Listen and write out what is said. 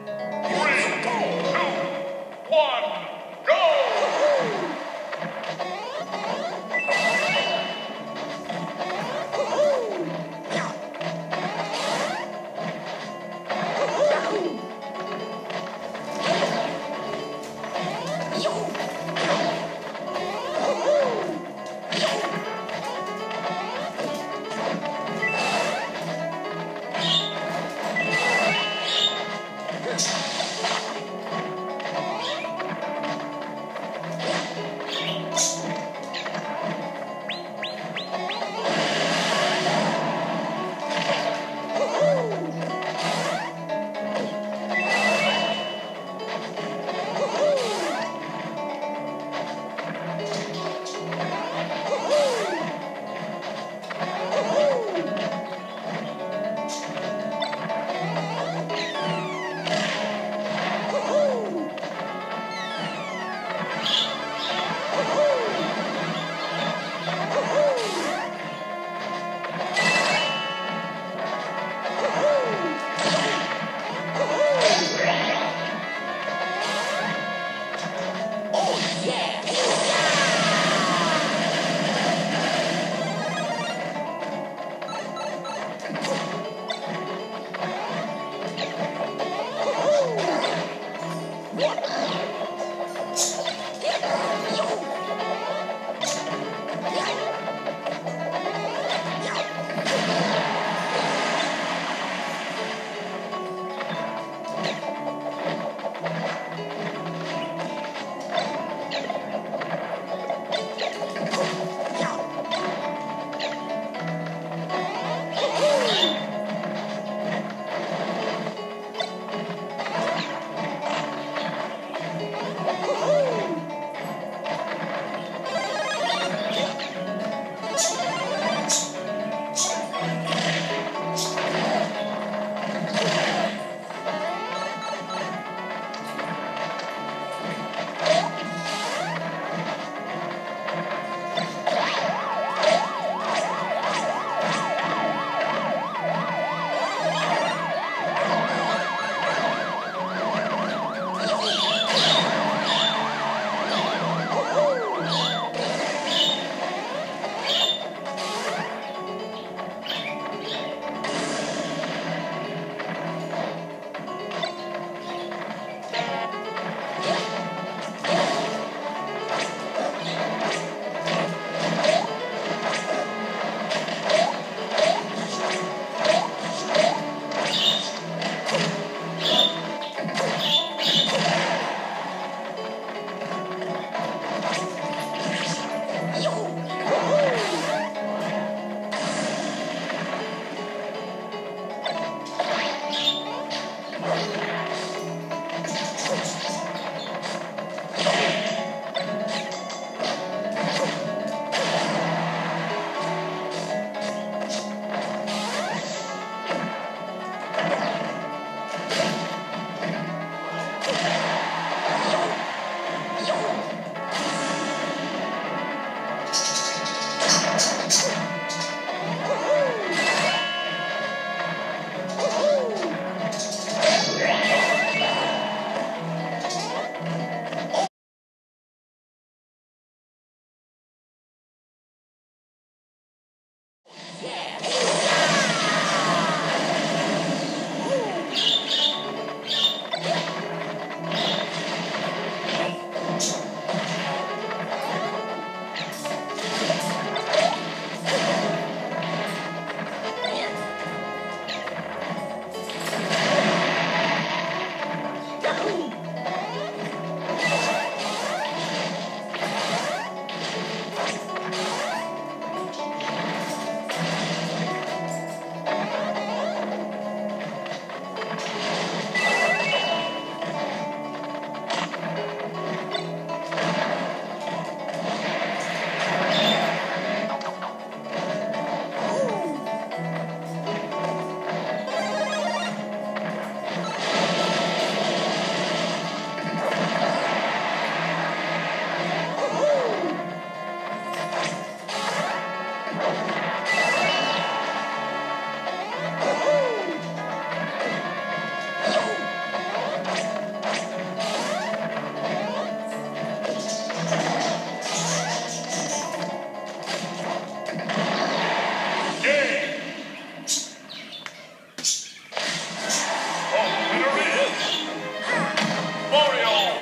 Three, two, one. Yeah.